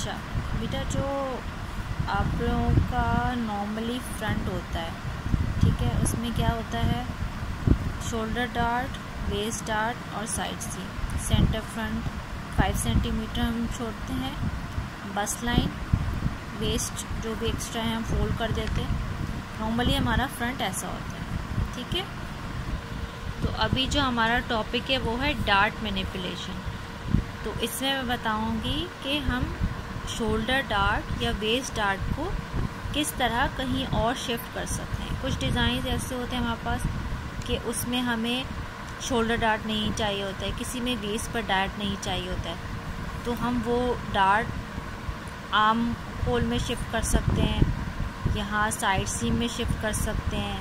अच्छा बेटा जो आप लोगों का नॉर्मली फ्रंट होता है, ठीक है, उसमें क्या होता है? शोल्डर डार्ट वेस्ट डार्ट और साइड सी सेंटर फ्रंट फाइव सेंटीमीटर हम छोड़ते हैं. बस लाइन वेस्ट जो भी एक्स्ट्रा है, हम फोल्ड कर देते हैं. नॉर्मली हमारा फ्रंट ऐसा होता है, ठीक है? तो अभी जो हमारा टॉपिक है, वो है डार्ट मैनिपुलेशन तो इसमें मैं बताऊँगी कि हम शोल्डर डार्ट या वेस्ट डार्ट को किस तरह कहीं और शिफ्ट कर सकते हैं? कुछ डिज़ाइन ऐसे होते हैं हमारे पास कि उसमें हमें शोल्डर डार्ट नहीं चाहिए होता है, किसी में वेस्ट पर डार्ट नहीं चाहिए होता है। तो हम वो डार्ट आम होल में शिफ्ट कर सकते हैं, यहाँ साइड सीम में शिफ्ट कर सकते हैं,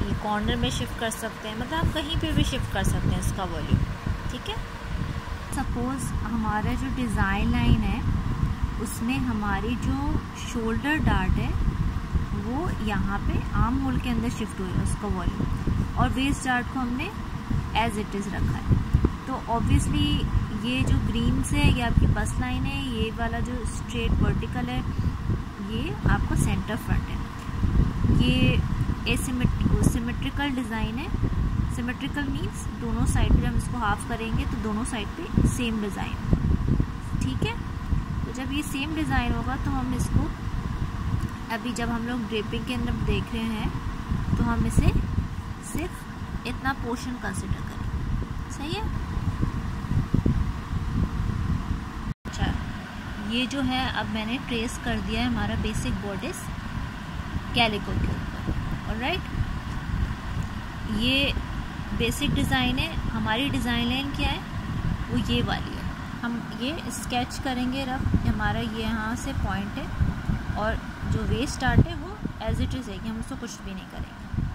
ये कॉर्नर में शिफ्ट कर सकते हैं मतलब हम कहीं पे भी शिफ्ट कर सकते हैं इसका वॉल्यूम ठीक है? सपोज़ हमारा जो डिज़ाइन लाइन है उसमें हमारी जो शोल्डर डार्ट है, वो यहाँ पे आर्म होल के अंदर शिफ्ट हुई है उसका वॉल्यूम और वेस्ट डार्ट को हमने एज इट इज़ रखा है। तो ऑब्वियसली ये जो ग्रीन से ये आपकी बस लाइन है, ये वाला जो स्ट्रेट वर्टिकल है, ये आपका सेंटर फ्रंट है। ये सिमेट्रिकल डिज़ाइन है। सिमेट्रिकल मीन्स दोनों साइड पे हम इसको हाफ़ करेंगे तो दोनों साइड पे सेम डिज़ाइन ठीक है? तो जब ये सेम डिज़ाइन होगा तो हम इसको अभी जब हम लोग ड्रेपिंग के अंदर देख रहे हैं तो हम इसे सिर्फ़ इतना पोर्शन कंसिडर करें। सही है? अच्छा ये जो है, अब मैंने ट्रेस कर दिया है हमारा बेसिक बॉडिस कैलिको के ऊपर। और राइट ये बेसिक डिज़ाइन है, हमारी डिज़ाइन लाइन क्या है? वो ये वाली है। हम ये स्केच करेंगे रफ हमारा ये यहाँ से पॉइंट है। और जो वे स्टार्ट है, वो एज इट इज़ है। हम उसको कुछ भी नहीं करेंगे।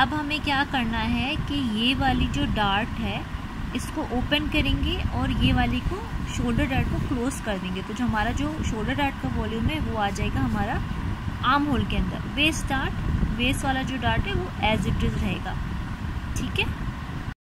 अब हमें क्या करना है कि ये वाली जो डार्ट है, इसको ओपन करेंगे और ये वाली को शोल्डर डार्ट को क्लोज कर देंगे। तो जो हमारा जो शोल्डर डार्ट का वॉल्यूम है, वो आ जाएगा हमारा आर्म होल के अंदर। वेस्ट डार्ट वेस्ट वाला जो डार्ट है, वो एज इट इज़ रहेगा। ठीक है?